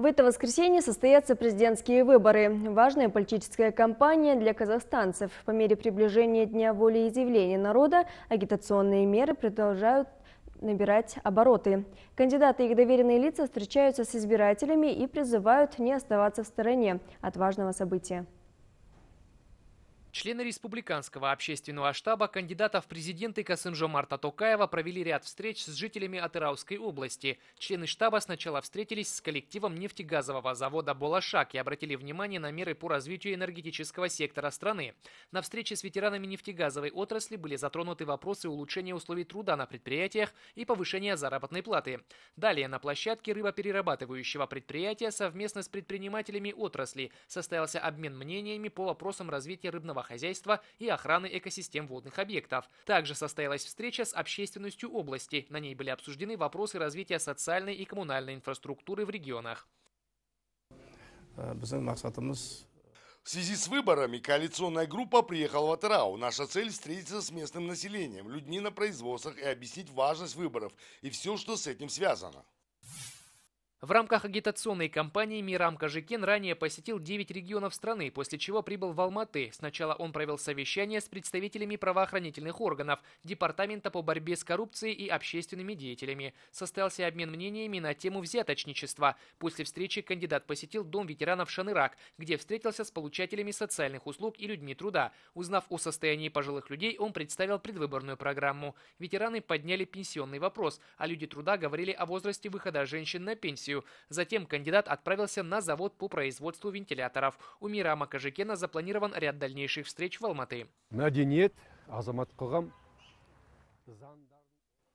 В это воскресенье состоятся президентские выборы. Важная политическая кампания для казахстанцев. По мере приближения Дня волеизъявления народа агитационные меры продолжают набирать обороты. Кандидаты и их доверенные лица встречаются с избирателями и призывают не оставаться в стороне от важного события. Члены Республиканского общественного штаба кандидата в президенты Касымжо Марта Токаева провели ряд встреч с жителями Атырауской области. Члены штаба сначала встретились с коллективом нефтегазового завода «Болашак» и обратили внимание на меры по развитию энергетического сектора страны. На встрече с ветеранами нефтегазовой отрасли были затронуты вопросы улучшения условий труда на предприятиях и повышения заработной платы. Далее на площадке рыбоперерабатывающего предприятия совместно с предпринимателями отрасли состоялся обмен мнениями по вопросам развития рыбного рыбного хозяйства и охраны экосистем водных объектов. Также состоялась встреча с общественностью области. На ней были обсуждены вопросы развития социальной и коммунальной инфраструктуры в регионах. В связи с выборами коалиционная группа приехала в Атырау. Наша цель – встретиться с местным населением, людьми на производствах и объяснить важность выборов и все, что с этим связано. В рамках агитационной кампании Мирам Кажикин ранее посетил 9 регионов страны, после чего прибыл в Алматы. Сначала он провел совещание с представителями правоохранительных органов, Департамента по борьбе с коррупцией и общественными деятелями. Состоялся обмен мнениями на тему взяточничества. После встречи кандидат посетил Дом ветеранов Шанырак, где встретился с получателями социальных услуг и людьми труда. Узнав о состоянии пожилых людей, он представил предвыборную программу. Ветераны подняли пенсионный вопрос, а люди труда говорили о возрасте выхода женщин на пенсию комиссию. Затем кандидат отправился на завод по производству вентиляторов. У Мирама Кажикена запланирован ряд дальнейших встреч в Алматы.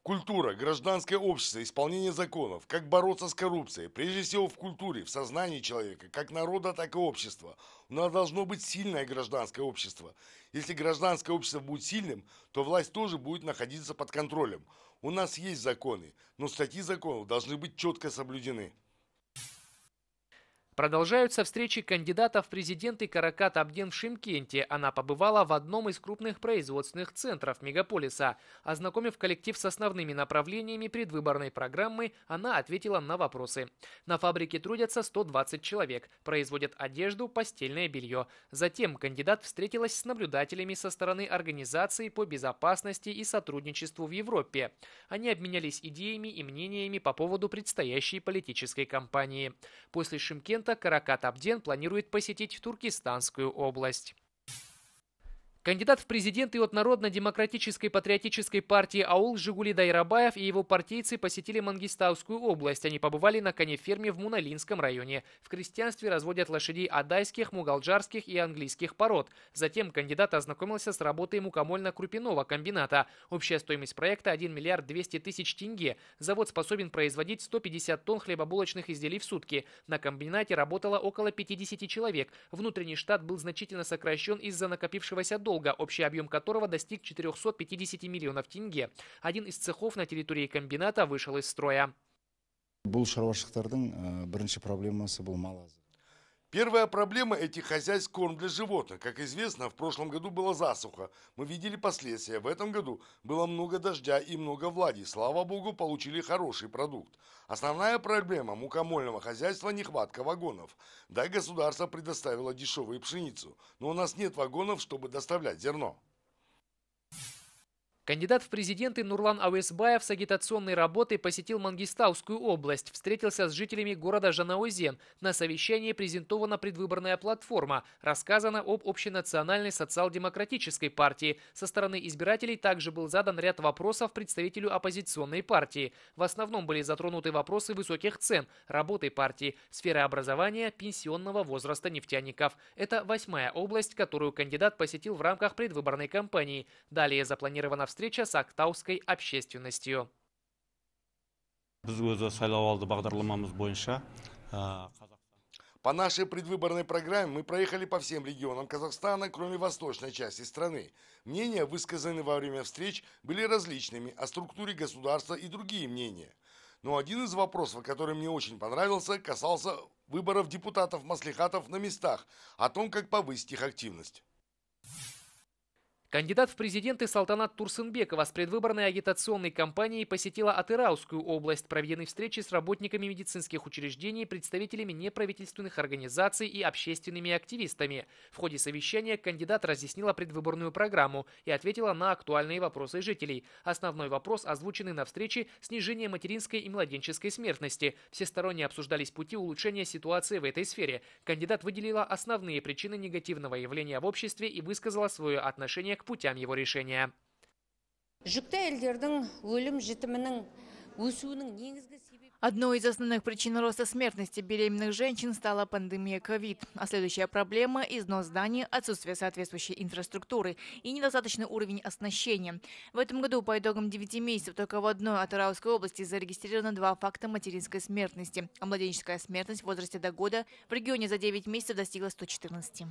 Культура, гражданское общество, исполнение законов, как бороться с коррупцией, прежде всего в культуре, в сознании человека, как народа, так и общества. У нас должно быть сильное гражданское общество. Если гражданское общество будет сильным, то власть тоже будет находиться под контролем. У нас есть законы, но статьи законов должны быть четко соблюдены. Продолжаются встречи кандидатов в президенты Каракат Абден в Шимкенте. Она побывала в одном из крупных производственных центров мегаполиса. Ознакомив коллектив с основными направлениями предвыборной программы, она ответила на вопросы. На фабрике трудятся 120 человек, производят одежду, постельное белье. Затем кандидат встретилась с наблюдателями со стороны Организации по безопасности и сотрудничеству в Европе. Они обменялись идеями и мнениями по поводу предстоящей политической кампании. После Шимкента президента Каракат Абден планирует посетить Туркестанскую область. Кандидат в президенты от Народно-демократической патриотической партии АУЛ Жигули Дайрабаев и его партийцы посетили Мангистаускую область. Они побывали на конеферме в Муналинском районе. В крестьянстве разводят лошадей адайских, мугалджарских и английских пород. Затем кандидат ознакомился с работой мукомольно-крупяного комбината. Общая стоимость проекта 1 миллиард 200 тысяч тенге. Завод способен производить 150 тонн хлебобулочных изделий в сутки. На комбинате работало около 50 человек. Внутренний штат был значительно сокращен из-за накопившегося долга долга, общий объем которого достиг 450 миллионов тенге. Один из цехов на территории комбината вышел из строя. Бұл шаруашылықтардың бірінші проблемасы бұл мал Первая проблема этих хозяйств – корм для животных. Как известно, в прошлом году была засуха. Мы видели последствия. В этом году было много дождя и много влаги. Слава богу, получили хороший продукт. Основная проблема мукомольного хозяйства – нехватка вагонов. Да, государство предоставило дешевую пшеницу, но у нас нет вагонов, чтобы доставлять зерно. Кандидат в президенты Нурлан Ауэсбаев с агитационной работой посетил Мангистаускую область, встретился с жителями города Жанаозен. На совещании презентована предвыборная платформа, рассказано об общенациональной социал-демократической партии. Со стороны избирателей также был задан ряд вопросов представителю оппозиционной партии. В основном были затронуты вопросы высоких цен, работы партии, сферы образования, пенсионного возраста нефтяников. Это восьмая область, которую кандидат посетил в рамках предвыборной кампании. Далее запланирована встреча встреча с актауской общественностью. По нашей предвыборной программе мы проехали по всем регионам Казахстана, кроме восточной части страны. Мнения, высказанные во время встреч, были различными о структуре государства и другие мнения. Но один из вопросов, который мне очень понравился, касался выборов депутатов-маслихатов на местах, о том, как повысить их активность. Кандидат в президенты Салтанат Турсынбекова с предвыборной агитационной кампанией посетила Атыраускую область. Проведены встречи с работниками медицинских учреждений, представителями неправительственных организаций и общественными активистами. В ходе совещания кандидат разъяснила предвыборную программу и ответила на актуальные вопросы жителей. Основной вопрос, озвученный на встрече – снижение материнской и младенческой смертности. Всесторонне обсуждались пути улучшения ситуации в этой сфере. Кандидат выделила основные причины негативного явления в обществе и высказала свое отношение к путям его решения. Одной из основных причин роста смертности беременных женщин стала пандемия ковид. А следующая проблема – износ зданий, отсутствие соответствующей инфраструктуры и недостаточный уровень оснащения. В этом году по итогам 9 месяцев только в одной Атырауской области зарегистрировано два факта материнской смертности. А младенческая смертность в возрасте до года в регионе за 9 месяцев достигла 114.